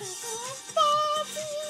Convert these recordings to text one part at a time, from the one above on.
Bobby.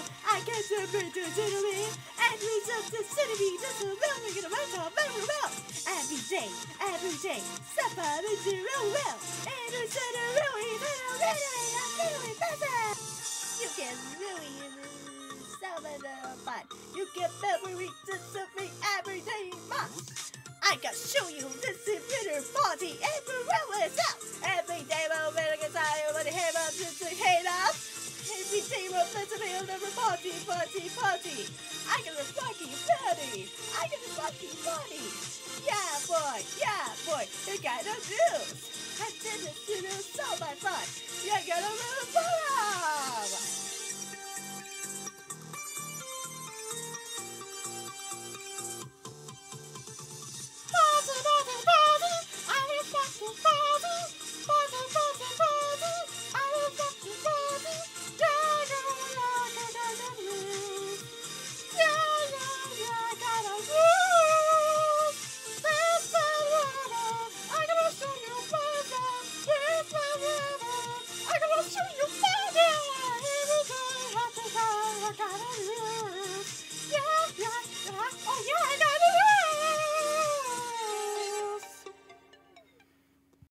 I I'm going to cinnamon and result to cinnamon just a little bit of my very well. Every day, every day, suffer and do real well. And it's a really, really, really, really better. You get really so much fun. You get memory just something every day must. I can show you this winter party every well is out. Every day, I'm going to get tired when the hair up just to hate up. We're festival never party, party, party. I got a fucking party. I got a fucking party. Yeah, boy, yeah, boy. You got no news. I did this, you